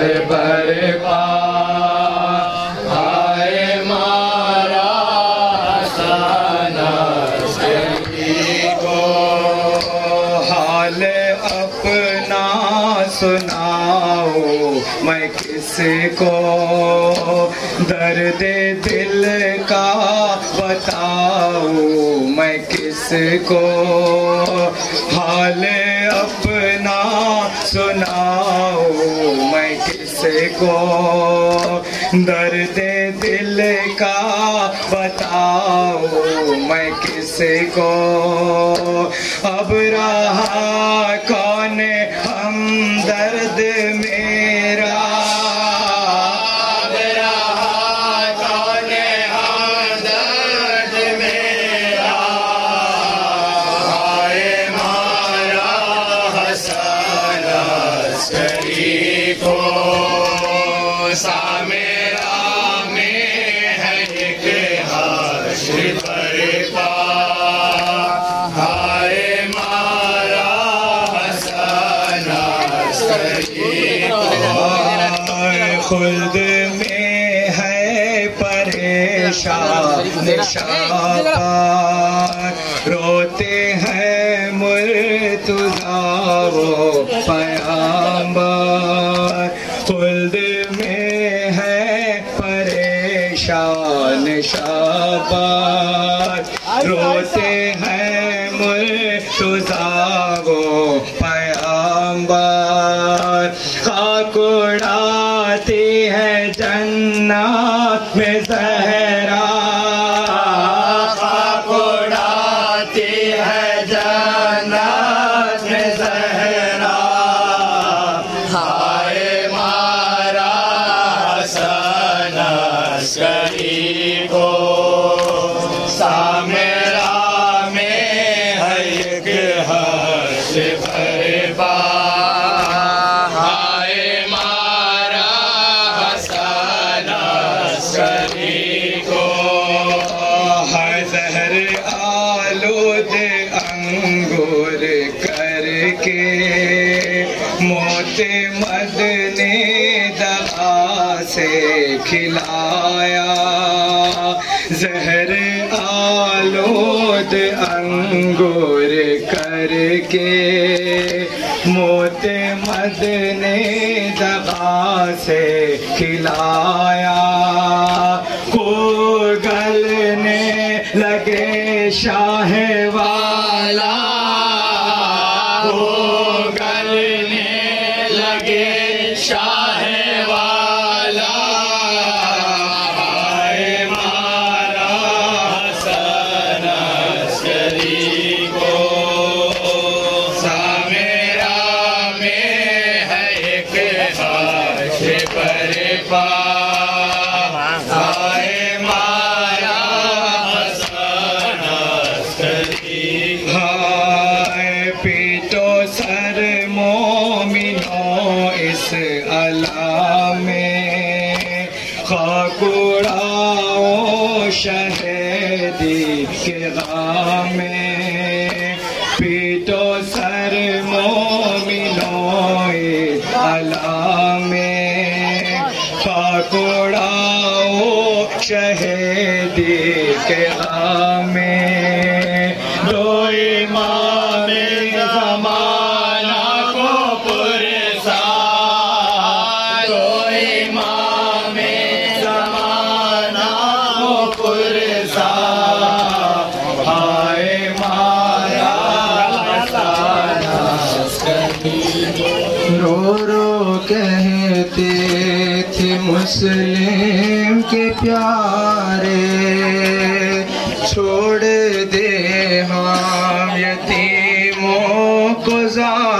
سے برپا آئے مارا حسن عسکری کو۔ حال اپنا سناؤ میں کس کو؟ درد دل کا بتاؤ میں کس کو؟ حال اپنا سناؤ میں کس کو درد دل کا بتاؤ میں کس کو؟ اب رہا کون ہم درد میرا؟ خلد میں ہے پریشان شاپا روتے ہیں مرتضا وہ پیامبر۔ خلد میں ہے پریشان روتے ہیں مرتضا وہ پیامبر خاک اڑاتی ہے جنات میں زہر عسکری کو سامرا میں ہے ایک حرش برپا ہائے مارا حسن عسکری کو ہے زہر آلود انگور کر کے موت مد نے دغا سے کھلایا زہر آلود انگور کر کے موت مد نے دغا سے کھلایا۔ کو گلنے لگے شاہ والا شہدی کے غام میں مسلم کے پیارے چھوڑ دے ہم یتیموں کو زار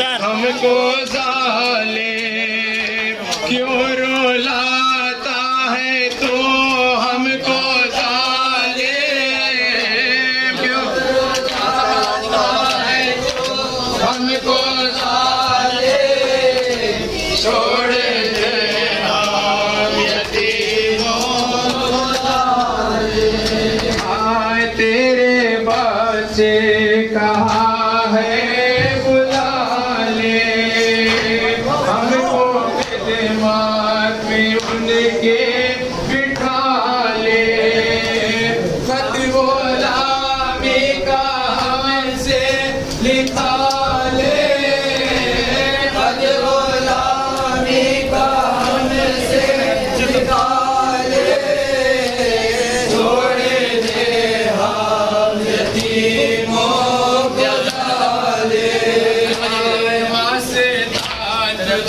سردار۔ ہم کو ظالم کیوں رولاتا ہے تو ہم کو ظالم کیوں رولاتا ہے تو ہم کو ظالم۔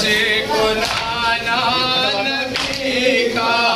سے دان تجھے کو نانا نبی کا